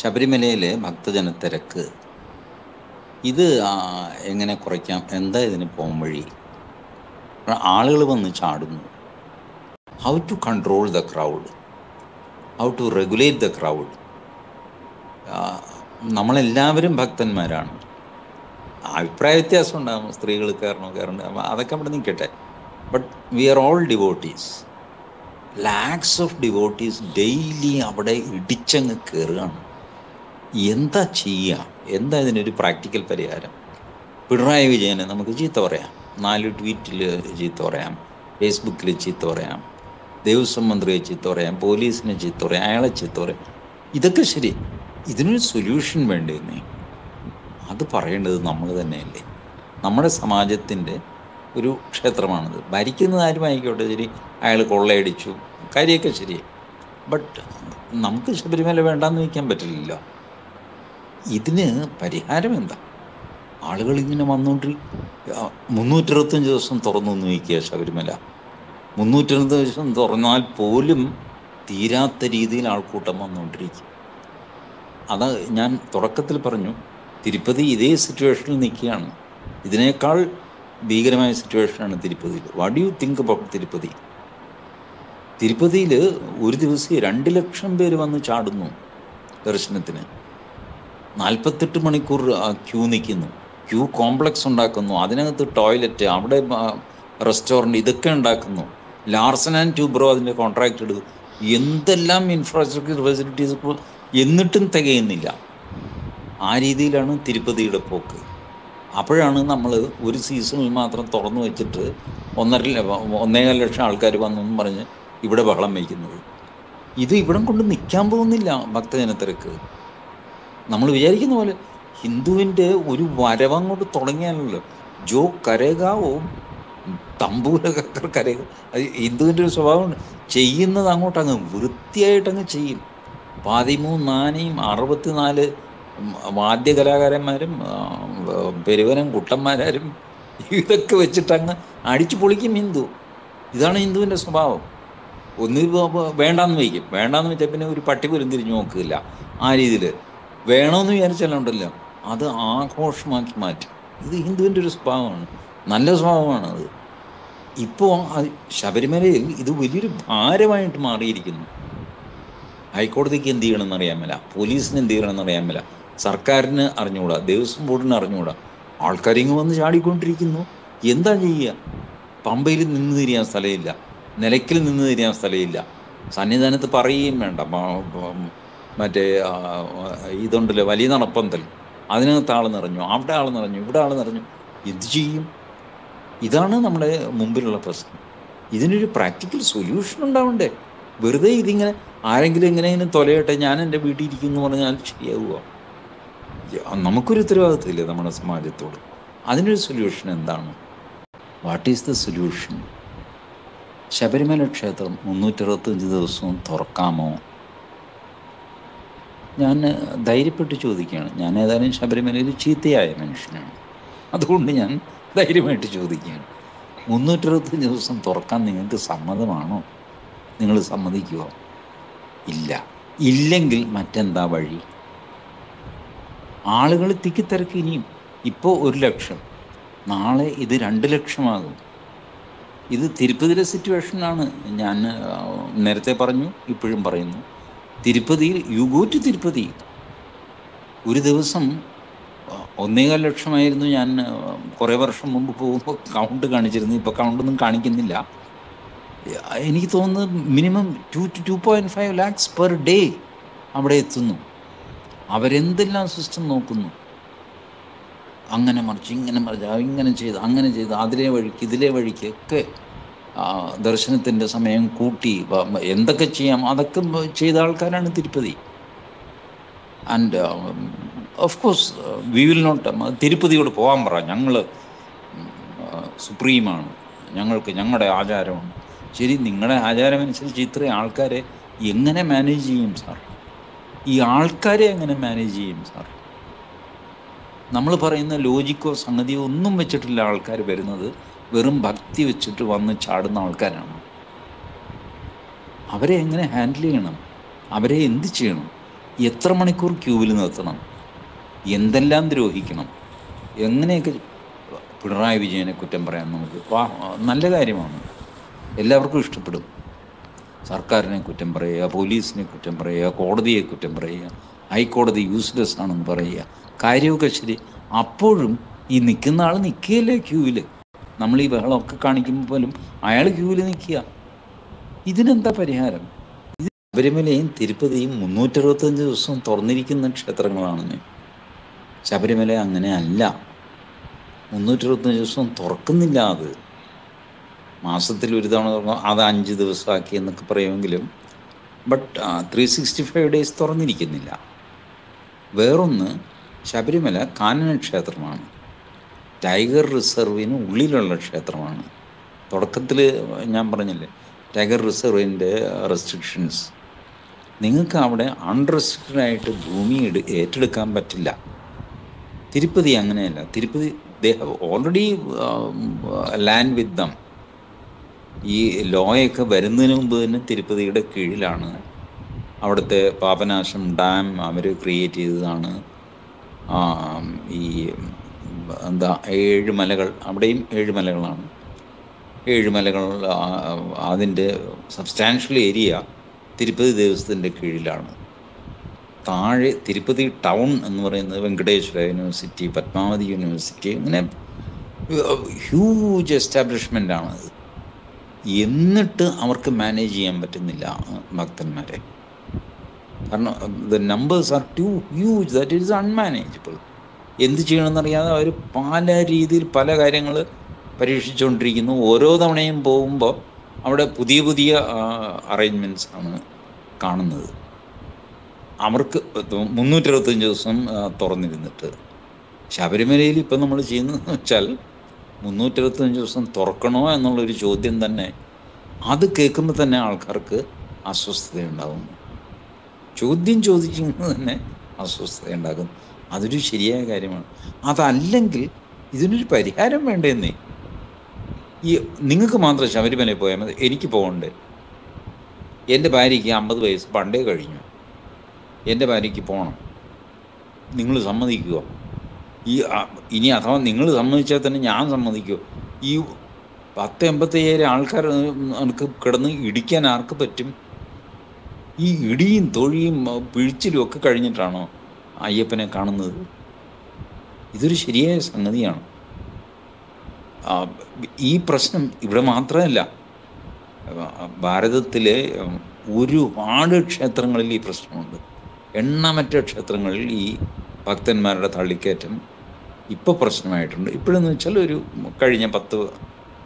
ശബരിമലയിലെ ഭക്തജനത്തിരക്ക് ഇത് എങ്ങനെ കുറയ്ക്കാം? എന്താ ഇതിന് പോകും വഴി? ആളുകൾ വന്ന് ചാടുന്നു. How to control the crowd how to regulate the crowd നമ്മളെല്ലാവരും ഭക്തന്മാരാണ്. അഭിപ്രായ വ്യത്യാസം ഉണ്ടാകും. സ്ത്രീകൾ കയറണോ കയറണോ അതൊക്കെ അവിടെ നിൽക്കട്ടെ. But we are all devotees lakhs of devotees daily അവിടെ ഇടിച്ചങ്ങ് കയറുകയാണ്. എന്താ ചെയ്യുക എന്താ ഇതിനൊരു പ്രാക്ടിക്കൽ പരിഹാരം? പിണറായി വിജയനെ നമുക്ക് ചീത്ത പറയാം. നാല് ട്വീറ്റിൽ ചീത്ത പറയാം. ഫേസ്ബുക്കിൽ ചീത്ത പറയാം. ദേവസ്വം മന്ത്രിയെ ചീത്ത പറയാം. പോലീസിനെ ചീത്ത പറയാം. അയാളെ ചീത്ത പറയാം. ഇതൊക്കെ ശരി. ഇതിനൊരു സൊല്യൂഷൻ വേണ്ടിയിരുന്നേ അത് പറയേണ്ടത് നമ്മൾ തന്നെയല്ലേ? നമ്മുടെ സമാജത്തിന്റെ ഒരു ക്ഷേത്രമാണത്. ഭരിക്കുന്നത് ആരും ആയിക്കോട്ടെ. ശരി അയാൾ കൊള്ളയടിച്ചു. കാര്യമൊക്കെ ശരി. ബട്ട് നമുക്ക് ശബരിമല വേണ്ടാന്ന് വയ്ക്കാൻ പറ്റില്ലല്ലോ. ഇതിന് പരിഹാരം എന്താ ആളുകൾ ഇങ്ങനെ വന്നുകൊണ്ടിൽ മുന്നൂറ്ററുപത്തഞ്ച് ദിവസം തുറന്നു വയ്ക്കുക ശബരിമല. മുന്നൂറ്ററുപത് ദിവസം തുറന്നാൽ പോലും തീരാത്ത രീതിയിൽ ആൾക്കൂട്ടം വന്നുകൊണ്ടിരിക്കും അത് ഞാൻ തുടക്കത്തിൽ പറഞ്ഞു തിരുപ്പതി ഇതേ സിറ്റുവേഷനിൽ നിൽക്കുകയാണ്. ഇതിനേക്കാൾ ഭീകരമായ സിറ്റുവേഷനാണ് തിരുപ്പതിയിൽ. What you think about Tirupati? തിരുപ്പതിയിൽ ഒരു ദിവസം രണ്ട് ലക്ഷം പേര് വന്ന് ചാടുന്നു ദർശനത്തിന്. നാൽപ്പത്തെട്ട് മണിക്കൂർ ക്യൂ നിൽക്കുന്നു. ക്യൂ കോംപ്ലക്സ് ഉണ്ടാക്കുന്നു. അതിനകത്ത് ടോയ്ലറ്റ് അവിടെ റെസ്റ്റോറന്റ് ഇതൊക്കെ ഉണ്ടാക്കുന്നു. ലാർസൻ ആൻഡ് ട്യൂബ്രോ അതിന്റെ കോൺട്രാക്ട് എടുക്കും എന്തെല്ലാം ഇൻഫ്രാസ്ട്രക്ചർ ഫെസിലിറ്റീസ് എന്നിട്ടും തികയുന്നില്ല. ആ രീതിയിലാണ് തിരുപ്പതിയുടെ പോക്ക്. അപ്പോഴാണ് നമ്മൾ ഒരു സീസണിൽ മാത്രം തുറന്നു വെച്ചിട്ട് ഒന്നര ഒന്നേകാൽ ലക്ഷം ആൾക്കാർ വന്നെന്ന് പറഞ്ഞ് ഇവിടെ ബഹളം വയ്ക്കുന്നത്. ഇത് ഇവിടം കൊണ്ട് നിൽക്കാൻ പോകുന്നില്ല ഭക്തജനത്തിരക്ക്. നമ്മൾ വിചാരിക്കുന്ന പോലെ ഹിന്ദുവിന്റെ ഒരു വരവങ്ങോട്ട് തുടങ്ങിയാലല്ലോ. ജോ കരേഗാവോ? തമ്പൂരകർ കരേഗ. ഹിന്ദുവിന്റെ ഒരു സ്വഭാവമുണ്ട്. ചെയ്യുന്നത് അങ്ങോട്ട് അങ്ങ് വൃത്തിയായിട്ട് അങ്ങ് ചെയ്യും. പതിമൂന്ന് ആനയും അറുപത്തിനാല് വാദ്യ കലാകാരന്മാരും പെരുവനം കുട്ടന്മാരും ഇതൊക്കെ വെച്ചിട്ടങ്ങ് അടിച്ചു പൊളിക്കും ഹിന്ദു. ഇതാണ് ഹിന്ദുവിന്റെ സ്വഭാവം. ഒന്ന് വേണ്ടാന്ന് വയ്ക്കും. വേണ്ടാന്ന് വെച്ചാൽ പിന്നെ ഒരു പട്ടി പോലും തിരിഞ്ഞു നോക്കില്ല ആ രീതിയിൽ വേണമെന്ന് വിചാരിച്ചാലുണ്ടല്ലോ. അത് ആഘോഷമാക്കി മാറ്റും. ഇത് ഹിന്ദുവിന്റെ ഒരു സ്വഭാവമാണ്. നല്ല സ്വഭാവമാണ് അത്. ഇപ്പോൾ ശബരിമലയിൽ ഇത് വലിയൊരു ഭാരമായിട്ട് മാറിയിരിക്കുന്നു. ഹൈക്കോടതിക്ക് എന്ത് ചെയ്യണമെന്ന് അറിയാൻ മേല. പോലീസിന് എന്ത് ചെയ്യണമെന്ന് അറിയാൻ മേല. സർക്കാരിന് അറിഞ്ഞുകൂടാ ദേവസ്വം ബോർഡിന് അറിഞ്ഞുകൂടാ ആൾക്കാരിങ്ങ് വന്ന് ചാടിക്കൊണ്ടിരിക്കുന്നു. എന്താ ചെയ്യുക? പമ്പയിൽ നിന്ന് തിരിയാൻ സ്ഥലമില്ല. നിലയ്ക്കൽ നിന്ന് തിരിയാൻ സ്ഥലമില്ല. സന്നിധാനത്ത് പറയുകയും വേണ്ട. മറ്റേ ഇതുണ്ടല്ലോ വലിയ നടപ്പന്തൽ. അതിനകത്ത് ആൾ നിറഞ്ഞു. അവിടെ ആൾ നിറഞ്ഞു. ഇവിടെ ആൾ നിറഞ്ഞു. എന്ത് ചെയ്യും? ഇതാണ് നമ്മുടെ മുമ്പിലുള്ള പ്രശ്നം. ഇതിനൊരു പ്രാക്ടിക്കൽ സൊല്യൂഷൻ ഉണ്ടാവണ്ടേ? വെറുതെ ഇതിങ്ങനെ ആരെങ്കിലും എങ്ങനെയെങ്കിലും തൊലയട്ടെ ഞാൻ എന്റെ വീട്ടിൽ ഇരിക്കുന്നു പറഞ്ഞാൽ ശരിയാവുക. നമുക്കൊരു ഉത്തരവാദിത്തമില്ലേ നമ്മുടെ സമാജത്തോട്? അതിനൊരു സൊല്യൂഷൻ എന്താണ്? What is the solution Sabarimala ക്ഷേത്രം മുന്നൂറ്ററുപത്തഞ്ച് ദിവസവും തുറക്കാമോ? ഞാൻ ധൈര്യപ്പെട്ട് ചോദിക്കുകയാണ്. ഞാൻ ഏതായാലും ശബരിമലയിൽ ചീത്തയായ മനുഷ്യനാണ്. അതുകൊണ്ട് ഞാൻ ധൈര്യമായിട്ട് ചോദിക്കുകയാണ്. മുന്നൂറ്ററുപത്തഞ്ച് ദിവസം തുറക്കാൻ നിങ്ങൾക്ക് സമ്മതമാണോ? നിങ്ങൾ സമ്മതിക്കുമോ ഇല്ല. ഇല്ലെങ്കിൽ മറ്റെന്താ വഴി? ആളുകൾ തിക്കിത്തിരക്ക് ഇനിയും. ഇപ്പോൾ ഒരു ലക്ഷം. നാളെ ഇത് രണ്ട് ലക്ഷമാകും. ഇത് തിരുപ്പതിലെ സിറ്റുവേഷനാണ് ഞാൻ നേരത്തെ പറഞ്ഞു ഇപ്പോഴും പറയുന്നു. തിരുപ്പതിയിൽ യു ഗോ ടു തിരുപ്പതി ഒരു ദിവസം ഒന്നേകാൽ ലക്ഷമായിരുന്നു ഞാൻ കുറേ വർഷം മുമ്പ് പോകുമ്പോൾ കൗണ്ട് കാണിച്ചിരുന്നു ഇപ്പോൾ കൗണ്ടൊന്നും കാണിക്കുന്നില്ല. എനിക്ക് തോന്നുന്നത് minimum two two two point five lakhs per day അവിടെ എത്തുന്നു. അവരെന്തെല്ലാം സിസ്റ്റം നോക്കുന്നു? അങ്ങനെ മറിച്ച് ഇങ്ങനെ മറിച്ച് ഇങ്ങനെ ചെയ്ത് അങ്ങനെ ചെയ്ത് അതിലെ വഴിക്ക് ഇതിലെ വഴിക്ക് ഒക്കെ ദർശനത്തിന്റെ സമയം കൂട്ടി. എന്തൊക്കെ ചെയ്യാം? അതൊക്കെ ചെയ്ത ആൾക്കാരാണ് Tirupati. And of course we will not തിരുപ്പതിയോട് പോകാൻ പറ. ഞങ്ങൾ സുപ്രീമാണ്. ഞങ്ങൾക്ക് ഞങ്ങളുടെ ആചാരമാണ്. ശരി നിങ്ങളുടെ ആചാരം അനുസരിച്ച് ഇത്രയും ആൾക്കാരെ എങ്ങനെ മാനേജ് ചെയ്യും സാർ ഈ ആൾക്കാരെ എങ്ങനെ മാനേജ് ചെയ്യും സാർ നമ്മൾ പറയുന്ന ലോജിക്കോ സംഗതിയോ ഒന്നും വെച്ചിട്ടില്ല ആൾക്കാർ വരുന്നത്. വെറും ഭക്തി വെച്ചിട്ട് വന്ന് ചാടുന്ന ആൾക്കാരാണ്. അവരെ എങ്ങനെ ഹാൻഡിൽ ചെയ്യണം? അവരെ എന്ത് ചെയ്യണം? എത്ര മണിക്കൂർ ക്യൂവിൽ നിർത്തണം? എന്തെല്ലാം ദ്രോഹിക്കണം? എങ്ങനെയൊക്കെ പിണറായി വിജയനെ കുറ്റം പറയാൻ നമുക്ക്? നല്ല കാര്യമാണ്. എല്ലാവർക്കും ഇഷ്ടപ്പെടും. സർക്കാരിനെ കുറ്റം പറയുക പോലീസിനെ കുറ്റം പറയുക കോടതിയെ കുറ്റം പറയുക ഹൈക്കോടതി യൂസ്ലെസ് ആണെന്ന് പറയുക. കാര്യമൊക്കെ ശരി. അപ്പോഴും ഈ നിൽക്കുന്ന ആൾ നിൽക്കുകയല്ലേ ക്യൂവിൽ നമ്മൾ ഈ ബഹളമൊക്കെ കാണിക്കുമ്പോൾ പോലും അയാൾ ക്യൂവിൽ നിൽക്കുക. ഇതിനെന്താ പരിഹാരം? ഇത് ശബരിമലയും തിരുപ്പതിയും മുന്നൂറ്ററുപത്തഞ്ച് ദിവസം തുറന്നിരിക്കുന്ന ക്ഷേത്രങ്ങളാണെന്ന് ശബരിമല അങ്ങനെ അല്ല. മുന്നൂറ്ററുപത്തഞ്ച് ദിവസം തുറക്കുന്നില്ല അത്. മാസത്തിൽ ഒരു തവണ തുറന്നു. അത് അഞ്ച് ദിവസമാക്കി എന്നൊക്കെ പറയുമെങ്കിലും but three sixty five days തുറന്നിരിക്കുന്നില്ല. വേറൊന്ന് ശബരിമല കാനന ക്ഷേത്രമാണ്. ടൈഗർ റിസർവിന് ഉള്ളിലുള്ള ക്ഷേത്രമാണ്. തുടക്കത്തിൽ ഞാൻ പറഞ്ഞില്ലേ ടൈഗർ റിസർവിന്റെ റെസ്ട്രിക്ഷൻസ് നിങ്ങൾക്ക് അവിടെ അൺറെസ്ട്രിക്റ്റഡ് ആയിട്ട് ഭൂമി ഏറ്റെടുക്കാൻ പറ്റില്ല. തിരുപ്പതി അങ്ങനെയല്ല. Tirupati they have already land with them ഈ ലോയൊക്കെ വരുന്നതിന് മുമ്പ് തന്നെ തിരുപ്പതിയുടെ കീഴിലാണ് അവിടുത്തെ പാപനാശം ഡാം അവർ ക്രിയേറ്റ് ചെയ്തതാണ്. ഈ എന്താ ഏഴ് മലകൾ. അവിടെയും ഏഴ് മലകളാണ്. ഏഴ് മലകൾ അതിന്റെ സബ്സ്റ്റാൻഷ്യൽ ഏരിയ തിരുപ്പതി ദേവസ്വത്തിന്റെ കീഴിലാണ്. താഴെ തിരുപ്പതി ടൗൺ എന്ന് പറയുന്നത് വെങ്കടേശ്വര യൂണിവേഴ്സിറ്റി പത്മാവതി യൂണിവേഴ്സിറ്റി അങ്ങനെ ഹ്യൂജ് എസ്റ്റാബ്ലിഷ്മെന്റ് ആണ്. എന്നിട്ട് അവർക്ക് മാനേജ് ചെയ്യാൻ പറ്റുന്നില്ല ഭക്തന്മാരെ. കാരണം the numbers are too huge that is unmanageable എന്ത് ചെയ്യണമെന്നറിയാതെ അവർ പല രീതിയിൽ പല കാര്യങ്ങൾ പരീക്ഷിച്ചുകൊണ്ടിരിക്കുന്നു. ഓരോ തവണയും പോകുമ്പോൾ അവിടെ പുതിയ പുതിയ അറേഞ്ച്മെന്റ്സ് ആണ് കാണുന്നത്. അവർക്ക് മുന്നൂറ്ററുപത്തഞ്ച് ദിവസം തുറന്നിരുന്നിട്ട്. ശബരിമലയിൽ ഇപ്പം നമ്മൾ ചെയ്യുന്നതെന്ന് വെച്ചാൽ മുന്നൂറ്ററുപത്തഞ്ച് ദിവസം തുറക്കണോ എന്നുള്ളൊരു ചോദ്യം തന്നെ അത് കേൾക്കുമ്പോൾ തന്നെ ആൾക്കാർക്ക് അസ്വസ്ഥതയുണ്ടാകുന്നു ചോദ്യം ചോദിക്കുന്നത് തന്നെ അസ്വസ്ഥതയുണ്ടാകും അതൊരു ശരിയായ കാര്യമാണ്. അതല്ലെങ്കിൽ ഇതിനൊരു പരിഹാരം വേണ്ടേന്നേ. ഈ നിങ്ങൾക്ക് മാത്രം ശബരിമലയിൽ പോയാൽ മതി. എനിക്ക് പോകണ്ടേ. എന്റെ ഭാര്യയ്ക്ക് അമ്പത് വയസ്സ് പണ്ടേ കഴിഞ്ഞു. എന്റെ ഭാര്യയ്ക്ക് പോകണം. നിങ്ങൾ സമ്മതിക്കുക ഈ ഇനി അഥവാ നിങ്ങൾ സമ്മതിച്ചാൽ തന്നെ ഞാൻ സമ്മതിക്കുക ഈ പത്ത് എൺപത്തയ്യായിരം ആൾക്കാർ എനിക്ക് കിടന്ന് ഇടിക്കാൻ ആർക്ക് പറ്റും? ഈ ഇടിയും തൊഴിയും പിഴിച്ചിലും ഒക്കെ കഴിഞ്ഞിട്ടാണോ അയ്യപ്പനെ കാണുന്നത്? ഇതൊരു ശരിയായ സംഗതിയാണ്. ഈ പ്രശ്നം ഇവിടെ മാത്രമല്ല. ഭാരതത്തിലെ ഒരുപാട് ക്ഷേത്രങ്ങളിൽ ഈ പ്രശ്നമുണ്ട്. എണ്ണമറ്റ ക്ഷേത്രങ്ങളിൽ ഈ ഭക്തന്മാരുടെ തള്ളിക്കയറ്റം ഇപ്പോൾ പ്രശ്നമായിട്ടുണ്ട്. ഇപ്പോഴെന്ന് വെച്ചാൽ ഒരു കഴിഞ്ഞ പത്ത്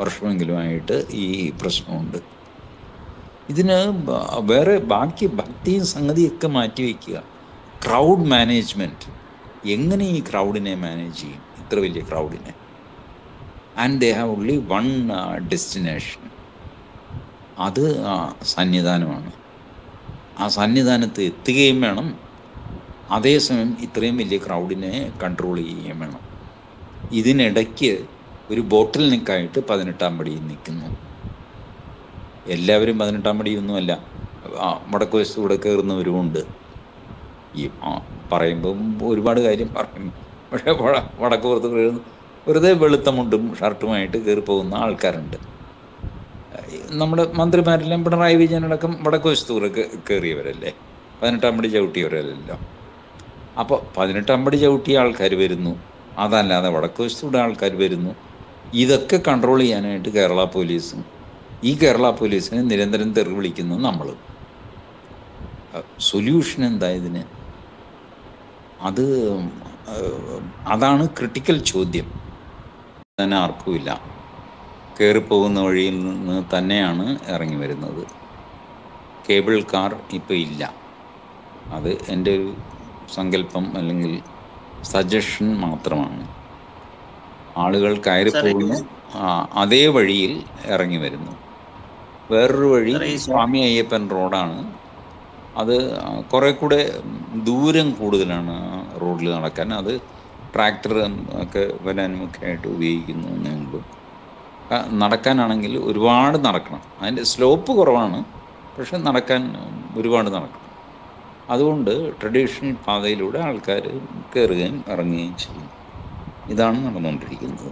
വർഷമെങ്കിലുമായിട്ട് ഈ പ്രശ്നമുണ്ട്. ഇതിന് വേറെ ബാക്കി ഭക്തിയും സംഗതിയൊക്കെ മാറ്റി വയ്ക്കുക. ക്രൗഡ് മാനേജ്മെന്റ് എങ്ങനെ ഈ ക്രൗഡിനെ മാനേജ് ചെയ്യും? ഇത്ര വലിയ ക്രൗഡിനെ and they have only one destination അത് ആ, സന്നിധാനമാണ്. ആ സന്നിധാനത്ത് എത്തുകയും വേണം. അതേസമയം ഇത്രയും വലിയ ക്രൗഡിനെ കൺട്രോൾ ചെയ്യുകയും വേണം. ഇതിനിടയ്ക്ക് ഒരു ബോട്ടിൽ നിൽക്കായിട്ട് പതിനെട്ടാം പടിയിൽ നിൽക്കുന്നു. എല്ലാവരും പതിനെട്ടാം പടിയൊന്നുമല്ല ആ, വടക്ക് വശത്ത് കൂടെ കയറുന്നവരുമുണ്ട് ഈ പറയുമ്പം ഒരുപാട് കാര്യം പറയും. പക്ഷേ വട വടക്ക് പുറത്ത് കയറുന്ന വെറുതെ വെളുത്ത മുണ്ടും ഷർട്ടുമായിട്ട് കയറി പോകുന്ന ആൾക്കാരുണ്ട്. നമ്മുടെ മന്ത്രിമാരെല്ലാം പിണറായി വിജയനടക്കം വടക്ക് വശത്ത് കൂടെ കേ- കയറിയവരല്ലേ പതിനെട്ടാം പടി ചവിട്ടിയവരല്ലോ അപ്പോൾ പതിനെട്ടാം പടി ചവിട്ടിയ ആൾക്കാർ വരുന്നു. അതല്ലാതെ വടക്ക് വശത്തൂടെ ആൾക്കാർ വരുന്നു. ഇതൊക്കെ കൺട്രോൾ ചെയ്യാനായിട്ട് കേരള പോലീസും ഈ കേരള പോലീസിനെ നിരന്തരം തെറി വിളിക്കുന്നു നമ്മൾ സൊല്യൂഷൻ എന്താ ഇതിന്? അത് അതാണ് ക്രിട്ടിക്കൽ ചോദ്യം. തന്നെ ആർക്കുമില്ല കയറിപ്പോകുന്ന വഴിയിൽ നിന്ന് തന്നെയാണ് ഇറങ്ങി വരുന്നത്. കേബിൾ കാർ ഇപ്പോൾ ഇല്ല. അത് എന്റെ ഒരു സങ്കല്പം അല്ലെങ്കിൽ സജഷൻ മാത്രമാണ്. ആളുകൾ കയറിപ്പോകുന്നു അതേ വഴിയിൽ ഇറങ്ങി വരുന്നു. വേറൊരു വഴി സ്വാമി അയ്യപ്പൻ റോഡാണ്. അത് കുറെ കൂടെ ദൂരം കൂടുതലാണ് റോഡിൽ നടക്കാൻ. അത് ട്രാക്ടർ ഒക്കെ വരാനും ഒക്കെ ആയിട്ട് ഉപയോഗിക്കുന്നു ആ, നടക്കാനാണെങ്കിൽ ഒരുപാട് നടക്കണം. അതിന്റെ സ്ലോപ്പ് കുറവാണ് പക്ഷെ നടക്കാൻ ഒരുപാട് നടക്കണം. അതുകൊണ്ട് ട്രഡീഷണൽ പാതയിലൂടെ ആൾക്കാർ കയറുകയും ഇറങ്ങുകയും ചെയ്യും ഇതാണ് നടന്നുകൊണ്ടിരിക്കുന്നത്.